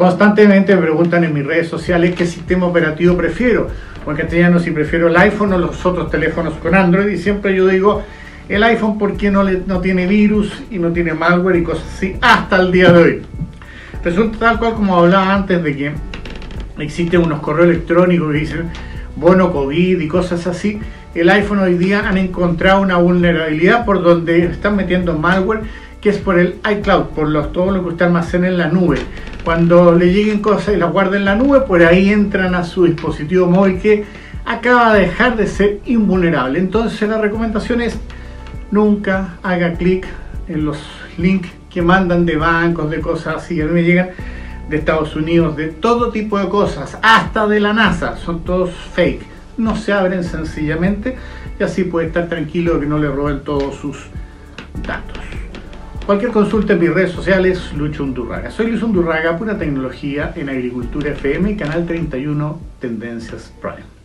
Constantemente me preguntan en mis redes sociales qué sistema operativo prefiero. O en castellano si prefiero el iPhone o los otros teléfonos con Android. Y siempre yo digo el iPhone porque no, le, no tiene virus y no tiene malware y cosas así hasta el día de hoy. Resulta tal cual como hablaba antes de que existen unos correos electrónicos que dicen bono COVID y cosas así. El iPhone hoy día han encontrado una vulnerabilidad por donde están metiendo malware que es por el iCloud, por todo lo que usted almacena en la nube. Cuando le lleguen cosas y las guarda en la nube, por ahí entran a su dispositivo móvil que acaba de dejar de ser invulnerable. Entonces la recomendación es nunca haga clic en los links que mandan de bancos, de cosas así. A mí me llegan de Estados Unidos, de todo tipo de cosas, hasta de la NASA, son todos fake. No se abren sencillamente y así puede estar tranquilo de que no le roben todos sus datos. Cualquier consulta en mis redes sociales, Lucho Undurraga. Soy Luis Undurraga, pura tecnología en Agricultura FM, Canal 31, Tendencias Prime.